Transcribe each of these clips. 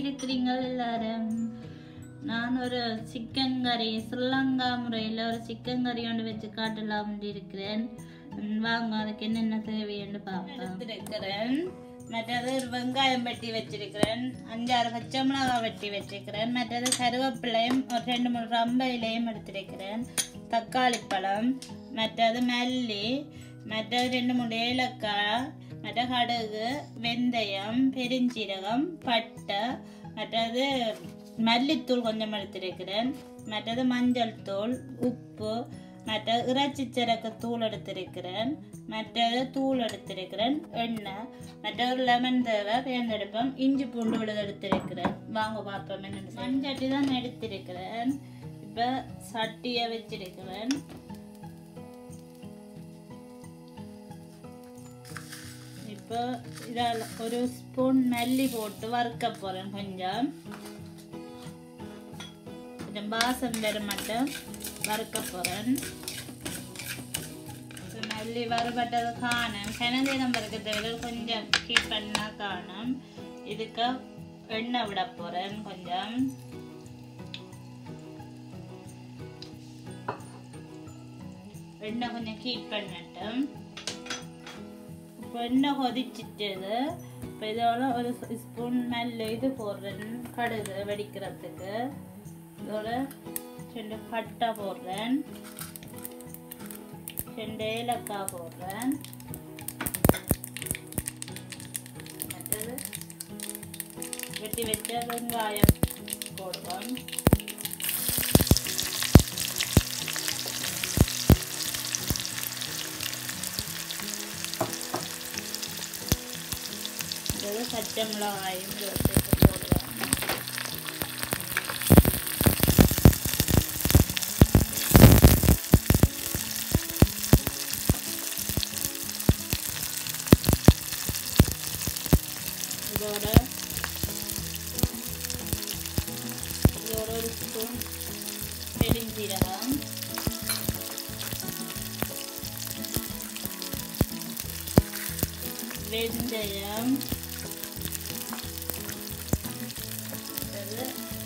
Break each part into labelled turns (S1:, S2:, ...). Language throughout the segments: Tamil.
S1: இருக்கிறீங்க எல்லாரும் நான் ஒரு சிக்கன் கறி ஸ்ரீலங்கா முறையில் ஒரு சிக்கன் கறி ஒன்று வச்சு காட்டலாம் இருக்கிறேன். வாங்க அதுக்கு என்னென்ன தேவைன்னு பார்ப்போம். மற்றது வெங்காயம் வெட்டி வச்சிருக்கிறேன். அஞ்சாறு பச்சை மிளகாய் வெட்டி வச்சிருக்கிறேன். மற்றது கருவேப்பிலையும் ஒரு ரெண்டு மூணு ரம்ப இலையும் எடுத்திருக்கிறேன். தக்காளி பழம் மற்றது மல்லி மற்றது ரெண்டு மூணு ஏலக்காய் மற்ற கடுகு வெந்தயம் பெருஞ்சீரகம் பட்டை மற்றது மல்லித்தூள் கொஞ்சம் எடுத்திருக்கிறேன். மற்றது மஞ்சள் தூள் உப்பு மற்ற இறைச்சி சிறக்கு தூள் எடுத்திருக்கிறேன். மற்றது தூள் எடுத்திருக்கிறேன் எண்ணெய் மற்ற ஒரு லெமன் தேவை தேர்ந்தெடுப்போம். இஞ்சி பூண்டு விழுது எடுத்திருக்கிறேன். வாங்க பார்ப்போம் என்னென்னு மண்சட்டி தான் எடுத்திருக்கிறேன். இப்போ சட்டியை வச்சிருக்கிறேன். இப்போ இதால் ஒரு ஸ்பூன் மல்லி போட்டு வறுக்க போகிறேன் கொஞ்சம் கொஞ்சம் பாசம் வேறு மட்டும் வறுக்க போகிறேன் மல்லி வறுபட்டது காணும் கிணதீரம் வறுக்கிறத விட கொஞ்சம் கீப் பண்ணால் காணும் இதுக்கு எண்ணெய் விட போகிறேன் கொஞ்சம் எண்ணெய் கொஞ்சம் கீப் பண்ணட்டும் இப்போ எண்ணெய் கொதிச்சிட்டது இப்போ இதோட ஒரு ஸ்பூன் மேலே இது போடுறேன் கடுகு வெடிக்கிறதுக்கு. இதோட ரெண்டு பட்டை போடுறேன். ரெண்டு ஏலக்காய் போடுறேன். மற்றது வெட்டி வச்ச வெங்காயம் போடுவோம். பச்சை மிளகாயும் இதில் சேர்த்து போடுவோம் இதோட இதோட ஒரு ஸ்பூன் பெருஞ்சீரகம் வெந்தயம்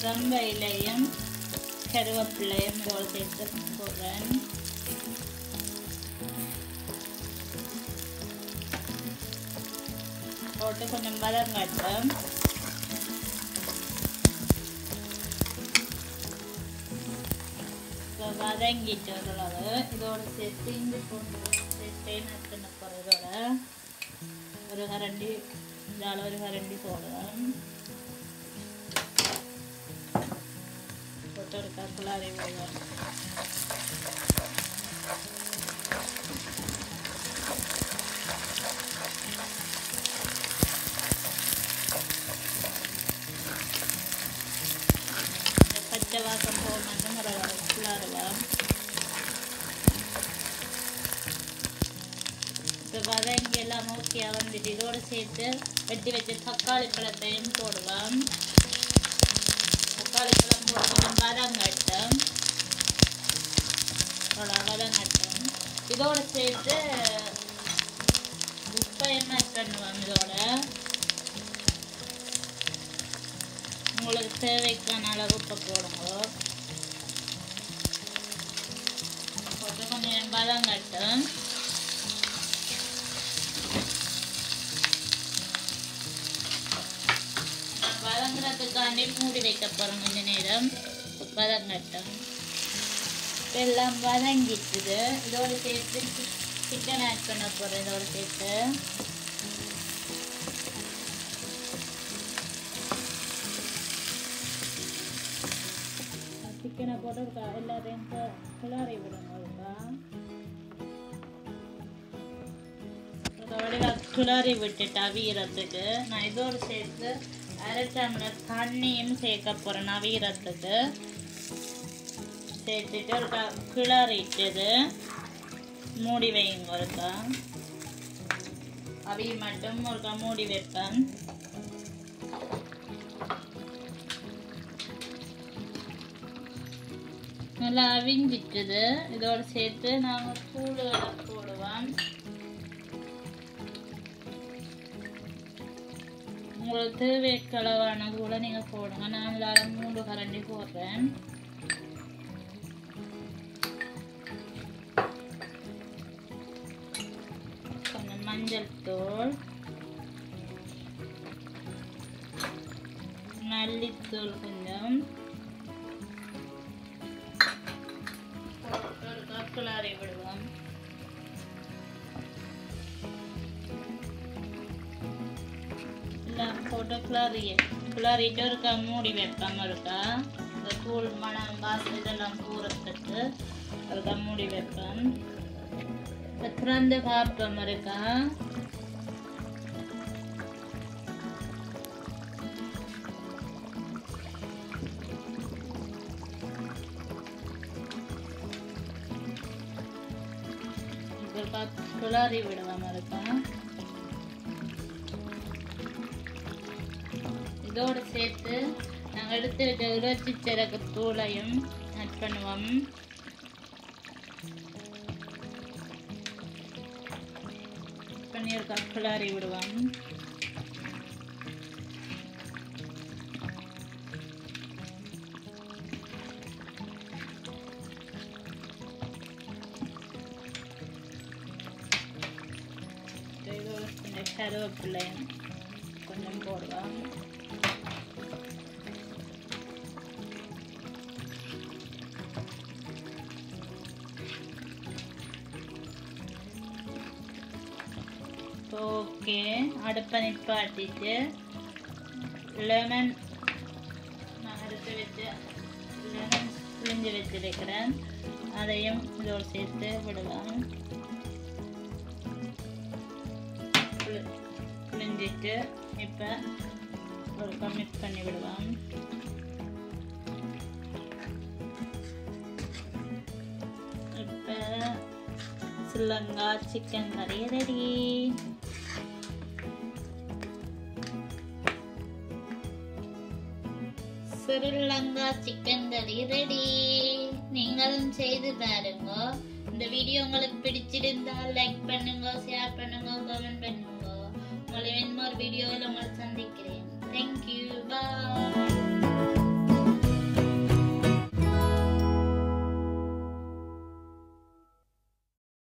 S1: அடுத்தது ரம்ப இலையும் கருவேப்பிலையும் இதோட சேர்த்து போடுறேன் போட்டு கொஞ்சம் பதம் இப்போ வதங்கிட்டு ஓரளவு இதோட சேர்த்து இஞ்சி பூண்டு சேர்த்து நட்டுன போகிறதோட ஒரு கரண்டி இந்த அளவு ஒரு கரண்டி போடுவேன் போட்டு ஒரு கக்குலாரி போடுவேன் பச்சை வாசம் போக மட்டும் ஒரு குளாருவேன் இப்போ வதங்கி எல்லாம் ஓகேயா வந்துட்டு இதோடு சேர்த்து வெட்டி வச்ச தக்காளி பழத்தையும் போடுவேன் தக்காளி பழம் வதங்கட்டும் அவ்வளோ வதங்கட்டும் இதோடு சேர்த்து உப்பை என்ன பண்ணுவேன் இதோட உங்களுக்கு தேவைக்கான அளவு உப்பை போடுங்க கொஞ்சம் கொஞ்சம் வதங்கட்டும் நான் தாண்டி மூடி வைக்க போகிறோம் கொஞ்ச நேரம் வதங்கட்டும் எல்லாம் வதங்கிட்டுது இதோட சேர்த்து சிக்கன் ஆட் பண்ண போகிறேன் இதோட சேர்த்து சிக்கனை போட்டு க- எல்லாத்தையும் கிளறி விடுங்க ஒருக்கா. கிளறி விட்டுட்டு அவியறதுக்கு நான் இதோடு சேர்த்து அரை டம்ளர் தண்ணியும் சேர்க்க போகிறேன் நவீரத்துக்கு சேர்த்துட்டு ஒரு க- கிளறிட்டது. மூடி வைங்க ஒருக்கா. அவிய மட்டும் ஒருக்கா மூடி வைப்பேன். நல்லா அவிஞ்சிட்டுது. இதோட சேர்த்து நாங்கள் தூளுகளை உங்களுக்கு தேவைக்கு கூட நீங்க போடுங்க நான் இதில் மூன்று கரண்டி போடுறேன் கொஞ்சம் மஞ்சள் தூள் மல்லித்தூள் கொஞ்சம் போட்டு விடுவோம் போட்டு கிளறி கிளறிட்டு இருக்க மூடி வைப்பாம இருக்கா இந்த தூள் மணம் வாசல் இதெல்லாம் பூரத்துக்கு இருக்கா மூடி வைப்பேன். இப்போ திறந்து பார்ப்போம் இருக்கா கிளறி விடுவாம இருக்கா இதோடு சேர்த்து நாங்கள் எடுத்து வச்ச சிறகு தூளையும் ஆட் பண்ணுவோம். பண்ணியிருக்கா கிளறி விடுவோம். கருவேப்பிள்ளையும் கொஞ்சம் கருவேப்பிலையும் கொஞ்சம் போடுவோம். ஓகே அடுப்பை நிப்பாட்டிட்டு லெமன் நான் வச்சு லெமன் புளிஞ்சு வச்சிருக்கிறேன் அதையும் இதோடு சேர்த்து விடலாம். புளிஞ்சிட்டு இப்போ ஒரு மிக்ஸ் பண்ணி விடுவோம் இப்போ ஸ்ரீலங்கா சிக்கன் கறி ரெடி சுருளங்கா சிக்கன் கறி ரெடி நீங்களும் செய்து பாருங்க. இந்த வீடியோ உங்களுக்கு பிடிச்சிருந்து